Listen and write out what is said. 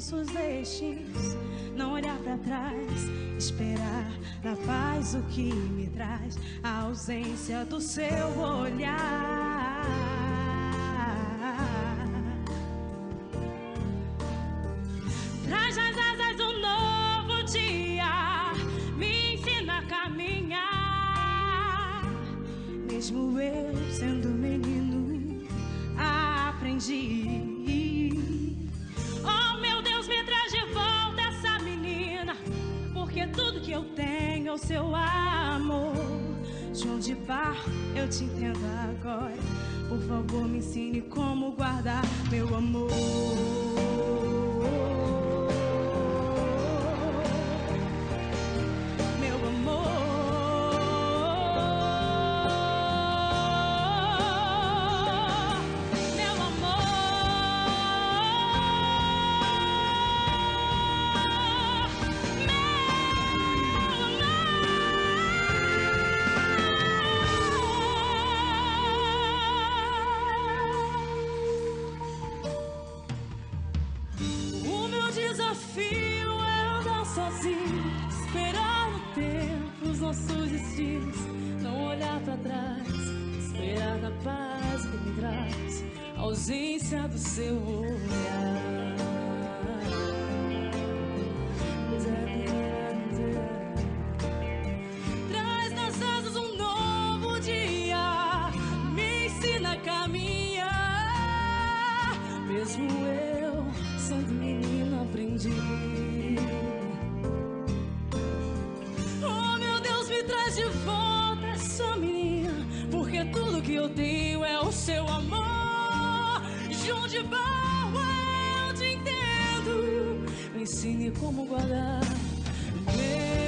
nossos destinos. Não olhar para trás, esperar na paz o que me traz a ausência do seu olhar. Traz as asas do novo dia, me ensina a caminhar. Mesmo eu sendo menino, aprendi. Seu amor. João de Barro, eu te entendo agora. Por favor, me ensine como olhar trás, esperar na paz me traz a ausência do seu olhar. Traz nas asas um novo dia, me ensina a caminhar. Mesmo eu, sendo menino, aprendi. Oh meu Deus, me traz de volta porque tudo que eu tenho é o seu amor. João de Barro, eu te entendo. Me ensine como guardar meu